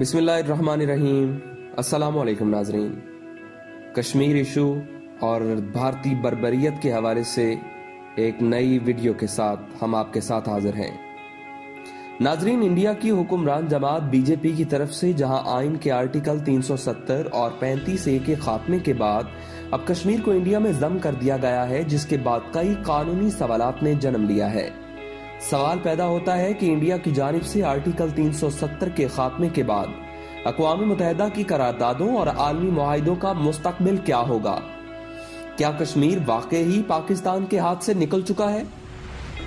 بسم اللہ الرحمن الرحیم۔ السلام علیکم ناظرین۔ کشمیر ایشو اور بھارتی بربریت کے حوالے سے ایک نئی ویڈیو کے ساتھ ہم آپ کے ساتھ حاضر ہیں۔ ناظرین، انڈیا کی حکمران جماعت بی جے پی کی طرف سے، جہاں آئین کے آرٹیکل تین سو ستر اور پینتیس اے کے خاتمے کے بعد، اب کشمیر کو انڈیا میں ضم کر دیا گیا ہے، جس کے بعد کئی قانونی سوالات نے جنم لیا ہے۔ سوال پیدا ہوتا ہے کہ انڈیا کی جانب سے آرٹیکل تین سو ستر کے خاتمے کے بعد اقوام متحدہ کی قراردادوں اور عالمی معاہدوں کا مستقبل کیا ہوگا؟ کیا کشمیر واقع ہی پاکستان کے ہاتھ سے نکل چکا ہے؟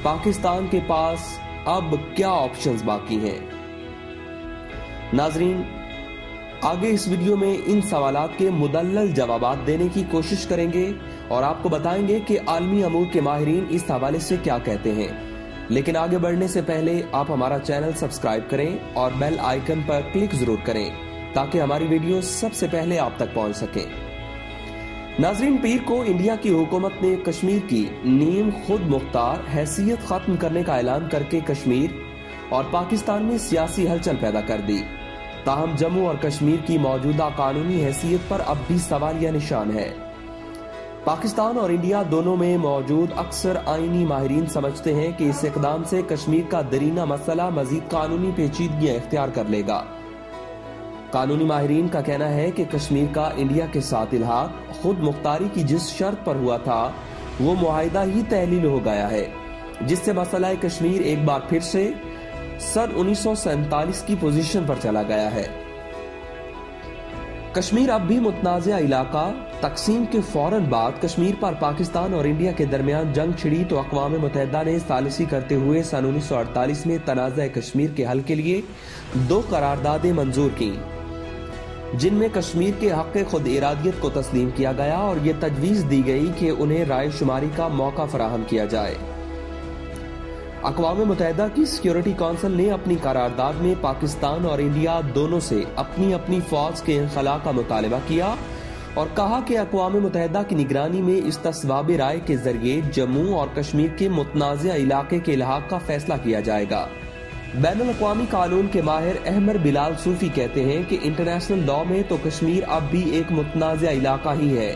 پاکستان کے پاس اب کیا آپشنز باقی ہیں؟ ناظرین، آگے اس ویڈیو میں ان سوالات کے مدلل جوابات دینے کی کوشش کریں گے اور آپ کو بتائیں گے کہ عالمی امور کے ماہرین اس حوالے سے کیا کہتے ہیں۔ لیکن آگے بڑھنے سے پہلے آپ ہمارا چینل سبسکرائب کریں اور بیل آئیکن پر کلک ضرور کریں تاکہ ہماری ویڈیو سب سے پہلے آپ تک پہنچ سکیں۔ ناظرین، پیر کو انڈیا کی حکومت نے کشمیر کی نیم خود مختار حیثیت ختم کرنے کا اعلان کر کے کشمیر اور پاکستان میں سیاسی ہلچل پیدا کر دی۔ تاہم، جموں اور کشمیر کی موجودہ قانونی حیثیت پر اب بھی سوالیہ نشان ہے۔ پاکستان اور انڈیا دونوں میں موجود اکثر آئینی ماہرین سمجھتے ہیں کہ اس اقدام سے کشمیر کا درینہ مسئلہ مزید قانونی پیچیدگیاں اختیار کر لے گا۔ قانونی ماہرین کا کہنا ہے کہ کشمیر کا انڈیا کے ساتھ الحاق خود مختاری کی جس شرط پر ہوا تھا، وہ معاہدہ ہی تحلیل ہو گیا ہے، جس سے مسئلہ کشمیر ایک بار پھر سے سن انیس سو سینتالیس کی پوزیشن پر چلا گیا ہے۔ کشمیر اب بھی متنازع علاقہ۔ تقسیم کے فوراً بعد کشمیر پر پاکستان اور انڈیا کے درمیان جنگ چھڑی تو اقوام متحدہ نے سالسی کرتے ہوئے سن انیس سو اڑتالیس میں تنازع کشمیر کے حل کے لیے دو قراردادیں منظور کی جن میں کشمیر کے حق خود ارادیت کو تسلیم کیا گیا اور یہ تجویز دی گئی کہ انہیں رائے شماری کا موقع فراہم کیا جائے۔ اقوام متحدہ کی سیکیورٹی کونسل نے اپنی قرارداد میں پاکستان اور انڈیا دونوں سے اپنی اپنی فوج کے انخلاء کا مطالبہ کیا اور کہا کہ اقوام متحدہ کی نگرانی میں اس تصواب رائے کے ذریعے جموں اور کشمیر کے متنازع علاقے کے الحاق کا فیصلہ کیا جائے گا۔ بین الاقوامی قانون کے ماہر احمر بلال صوفی کہتے ہیں کہ انٹرنیشنل لا میں تو کشمیر اب بھی ایک متنازع علاقہ ہی ہے۔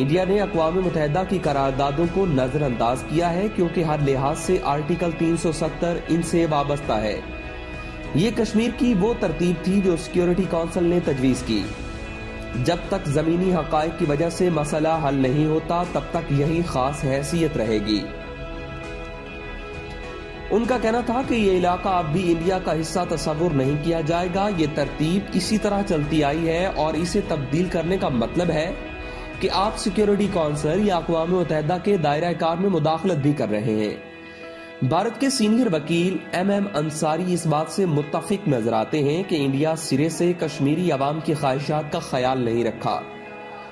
انڈیا نے اقوام متحدہ کی قراردادوں کو نظر انداز کیا ہے کیونکہ ہر لحاظ سے آرٹیکل تین سو ستر ان سے وابستہ ہے۔ یہ کشمیر کی وہ ترتیب تھی جو سیکیورٹی کونسل نے تجویز کی۔ جب تک زمینی حقائق کی وجہ سے مسئلہ حل نہیں ہوتا، تب تک یہی خاص حیثیت رہے گی۔ ان کا کہنا تھا کہ یہ علاقہ اب بھی انڈیا کا حصہ تصور نہیں کیا جائے گا، یہ ترتیب اسی طرح چلتی آئی ہے اور اسے تبدیل کرنے کا مطلب ہے۔ کہ آپ سیکیورٹی کونسل یا اقوام متحدہ کے دائرہ کار میں مداخلت بھی کر رہے ہیں۔ بھارت کے سینئر وکیل ایم ایم انصاری اس بات سے متفق نظر آتے ہیں کہ انڈیا سرے سے کشمیری عوام کی خواہشات کا خیال نہیں رکھا۔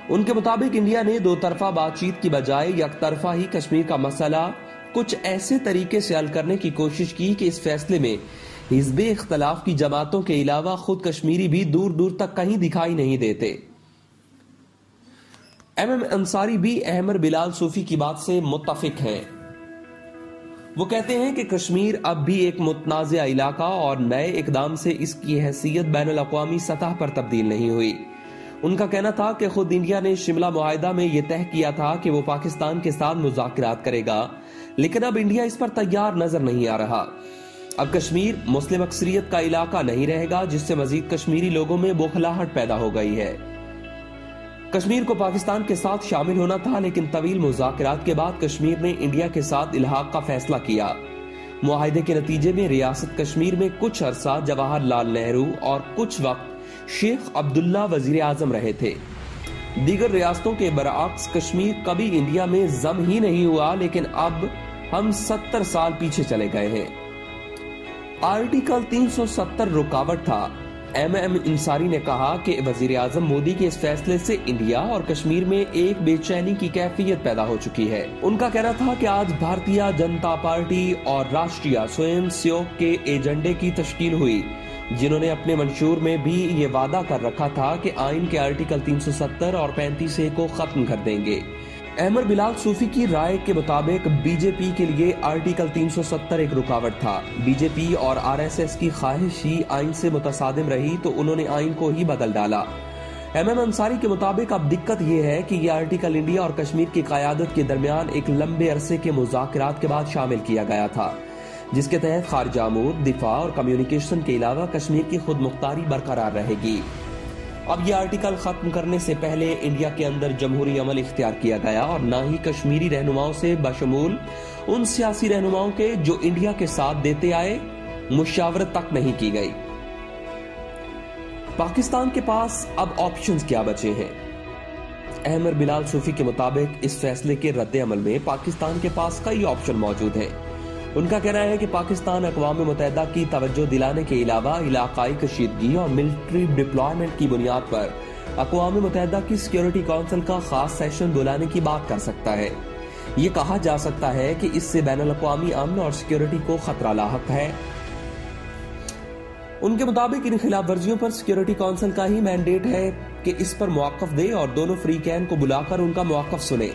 ان کے مطابق انڈیا نے دو طرفہ بات چیت کی بجائے یک طرفہ ہی کشمیر کا مسئلہ کچھ ایسے طریقے سے حل کرنے کی کوشش کی کہ اس فیصلے میں حزب اختلاف کی جماعتوں کے علاوہ خود کشمیری بھی دور دور تک کہیں دکھائی نہیں دیتے۔ ایم ایم انصاری بھی احمر بلال صوفی کی بات سے متفق ہیں۔ وہ کہتے ہیں کہ کشمیر اب بھی ایک متنازع علاقہ اور نئے اقدام سے اس کی حیثیت بین الاقوامی سطح پر تبدیل نہیں ہوئی۔ ان کا کہنا تھا کہ خود انڈیا نے شملہ معاہدہ میں یہ طے کیا تھا کہ وہ پاکستان کے ساتھ مذاکرات کرے گا، لیکن اب انڈیا اس پر تیار نظر نہیں آ رہا۔ اب کشمیر مسلم اکثریت کا علاقہ نہیں رہے گا، جس سے مزید کشمیری لوگوں میں بوکھلاہٹ پیدا ہو گئی ہے۔ کشمیر کو پاکستان کے ساتھ شامل ہونا تھا، لیکن طویل مذاکرات کے بعد کشمیر نے انڈیا کے ساتھ الحاق کا فیصلہ کیا۔ معاہدے کے نتیجے میں ریاست کشمیر میں کچھ عرصہ جواہر لال نہرو اور کچھ وقت شیخ عبداللہ وزیر اعظم رہے تھے۔ دیگر ریاستوں کے برعکس کشمیر کبھی انڈیا میں زم ہی نہیں ہوا، لیکن اب ہم ستر سال پیچھے چلے گئے ہیں۔ آرٹیکل تین سو ستر رکاوٹ تھا۔ ایم ایم انصاری نے کہا کہ وزیر اعظم مودی کے اس فیصلے سے انڈیا اور کشمیر میں ایک بے چینی کی کیفیت پیدا ہو چکی ہے۔ ان کا کہنا تھا کہ آج بھارتیہ جنتا پارٹی اور راشٹریہ سوئم سیوک کے ایجنڈے کی تشکیل ہوئی۔ جنہوں نے اپنے منشور میں بھی یہ وعدہ کر رکھا تھا کہ آئین کے آرٹیکل تین سو ستر اور پینتیس کو ختم کر دیں گے۔ احمد بلال صوفی کی رائے کے مطابق بی جے پی کے لیے آرٹیکل تین سو ستر ایک رکاوٹ تھا۔ بی جے پی اور آر ایس ایس کی خواہش ہی آئین سے متصادم رہی تو انہوں نے آئین کو ہی بدل ڈالا۔ ایم ایم انصاری کے مطابق اب دقت یہ ہے کہ یہ آرٹیکل انڈیا اور کشمیر کی قیادت کے درمیان ایک لمبے عرصے کے مذاکرات کے بعد شامل کیا گیا تھا۔ جس کے تحت خارجہ امور، دفاع اور کمیونیکیشن کے علاوہ کشمیر کی خود مختاری برقرار رہے گی۔ اب یہ آرٹیکل ختم کرنے سے پہلے انڈیا کے اندر جمہوری عمل اختیار کیا گیا اور نہ ہی کشمیری رہنماؤں سے بشمول ان سیاسی رہنماؤں کے جو انڈیا کے ساتھ دیتے آئے مشاورت تک نہیں کی گئی۔ پاکستان کے پاس اب آپشنز کیا بچے ہیں؟ احمد بلال صوفی کے مطابق اس فیصلے کے رد عمل میں پاکستان کے پاس کئی آپشن موجود ہیں۔ ان کا کہنا ہے کہ پاکستان اقوام متحدہ کی توجہ دلانے کے علاوہ علاقائی کشیدگی اور ملٹری ڈپلائمنٹ کی بنیاد پر اقوام متحدہ کی سیکیورٹی کونسل کا خاص سیشن بلانے کی بات کر سکتا ہے۔ یہ کہا جا سکتا ہے کہ اس سے بین الاقوامی امن اور سیکیورٹی کو خطرہ لاحق ہے۔ ان کے مطابق ان خلاف ورزیوں پر سیکیورٹی کونسل کا ہی مینڈیٹ ہے کہ اس پر موقف دے اور دونوں فریقین کو بلا کر ان کا موقف سنے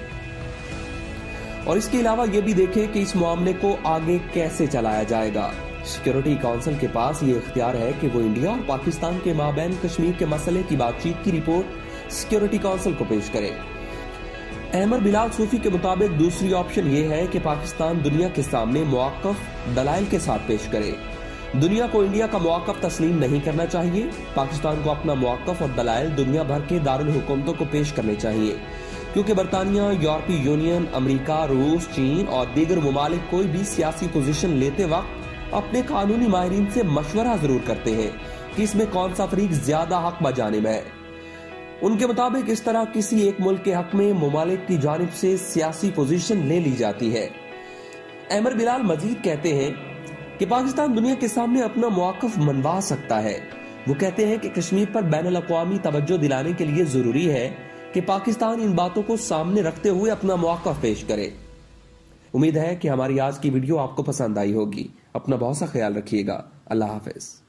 اور اس کے علاوہ یہ بھی دیکھیں کہ اس معاملے کو آگے کیسے چلایا جائے گا۔ سیکیورٹی کونسل کے پاس یہ اختیار ہے کہ وہ انڈیا اور پاکستان کے مابین کشمیر کے مسئلے کی بات چیت کی رپورٹ سیکیورٹی کونسل کو پیش کرے۔ احمد بلال صوفی کے مطابق دوسری آپشن یہ ہے کہ پاکستان دنیا کے سامنے موقف دلائل کے ساتھ پیش کرے۔ دنیا کو انڈیا کا موقف تسلیم نہیں کرنا چاہیے، پاکستان کو اپنا موقف اور دلائل دنیا بھر کے دارالحکومتوں کو پیش کرنے چاہیے۔ کیونکہ برطانیہ، یورپی یونین، امریکہ، روس، چین اور دیگر ممالک کوئی بھی سیاسی پوزیشن لیتے وقت اپنے قانونی ماہرین سے مشورہ ضرور کرتے ہیں کہ اس میں کون سا فریق زیادہ حق بجانب ہے۔ ان کے مطابق اس طرح کسی ایک ملک کے حق میں ممالک کی جانب سے سیاسی پوزیشن لے لی جاتی ہے۔ احمد بلال مزید کہتے ہیں کہ پاکستان دنیا کے سامنے اپنا موقف منوا سکتا ہے۔ وہ کہتے ہیں کہ کشمیر پر بین الاقوامی توجہ دلانے کے لیے ضروری ہے کہ پاکستان ان باتوں کو سامنے رکھتے ہوئے اپنا موقف پیش کرے۔ امید ہے کہ ہماری آج کی ویڈیو آپ کو پسند آئی ہوگی۔ اپنا بہت سا خیال رکھیے گا۔ اللہ حافظ۔